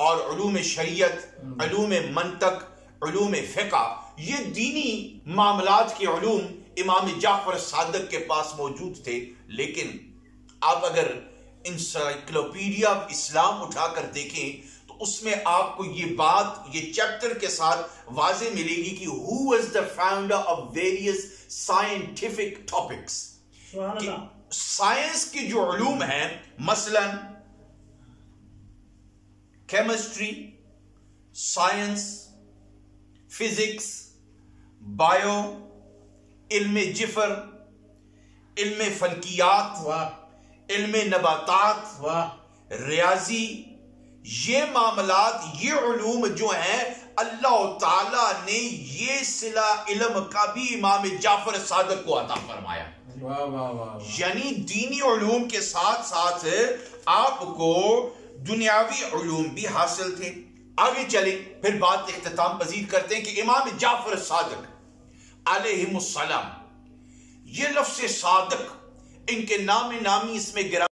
और शरीयत ूम मंतक ूम फ़िका ये दीनी मामलात के ूम इमाम जाफ़र सादक के पास मौजूद थे। लेकिन आप अगर इंसाइक्लोपीडिया इस्लाम उठाकर देखें तो उसमें आपको ये बात ये चैप्टर के साथ वाजे मिलेगी कि who was the founder of various scientific topics science की जो ूम है मसलन केमिस्ट्री साइंस फिजिक्स बायो इल्म जिफर इल्म फलकियात इल्म नबातात रियाजी ये मामलात ये ूम जो हैं अल्लाह ताला ने ये सिला इल्म का भी इमाम जाफ़र सादक को अता फरमाया यानी दीनी ूम के साथ साथ आपको दुनियावी ूम भी हासिल थे। आगे चले, फिर बात इख्ताम पजीर करते हैं कि इमाम जाफ़र सादक आलम ये लफ्स सादक, इनके नाम नामी इसमें गिरा